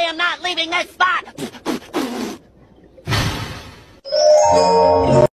I am not leaving this spot!